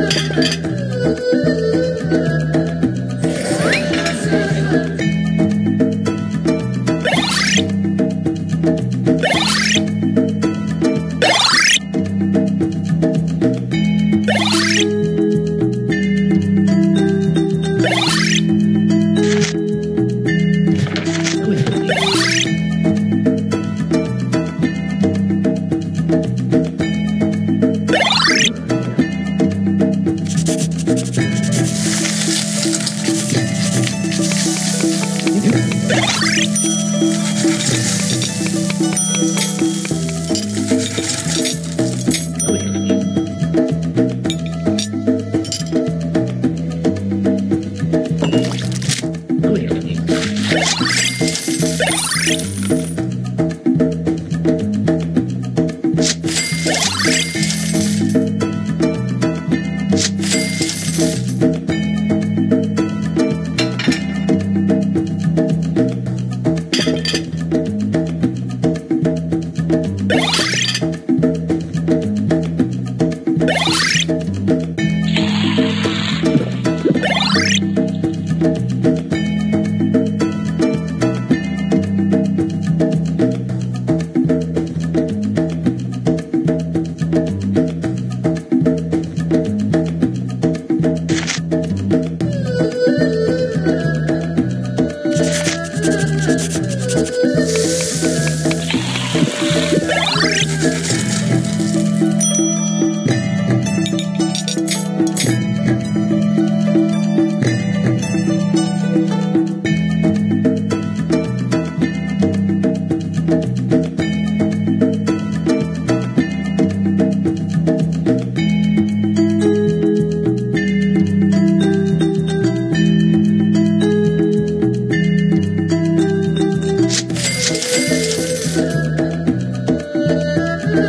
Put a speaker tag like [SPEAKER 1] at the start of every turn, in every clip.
[SPEAKER 1] Thank you. Thank you.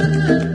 [SPEAKER 1] you.